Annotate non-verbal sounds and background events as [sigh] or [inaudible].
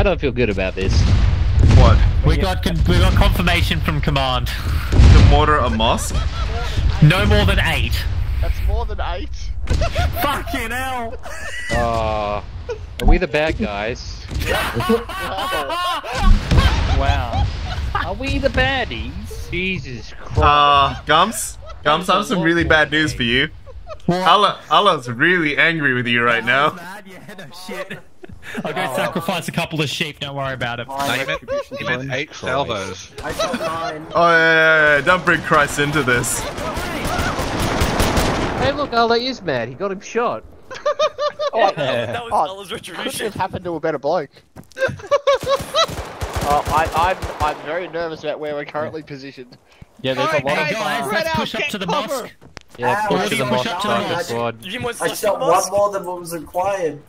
I don't feel good about this. What? We got we got confirmation from command. To mortar a mosque? No more than eight. That's more than eight. [laughs] [laughs] Fucking hell! Uh, are we the bad guys? [laughs] Wow. Are we the baddies? Jesus Christ. Uh, Gunps? Gunps, I have some really bad news for you. Allah, Allah's really angry with you right now. Yeah, no shit. I'll go oh. sacrifice a couple of sheep. Don't worry about it. No, he meant, he eight salvos. I got nine. Oh, yeah, yeah, yeah, don't bring Christ into this. Hey, look, Allah is mad. He got him shot. [laughs] Oh, That was Oh, Allah's couldn't retribution. have happened to a better bloke. [laughs] Oh, I, I'm, I'm very nervous about where we're currently positioned. Yeah, there's a lot Hey of guys, let's out, push up to the cover. mosque. Yeah, push I to the didn't push mosque, up to the target squad. You want I shot one more than what was required.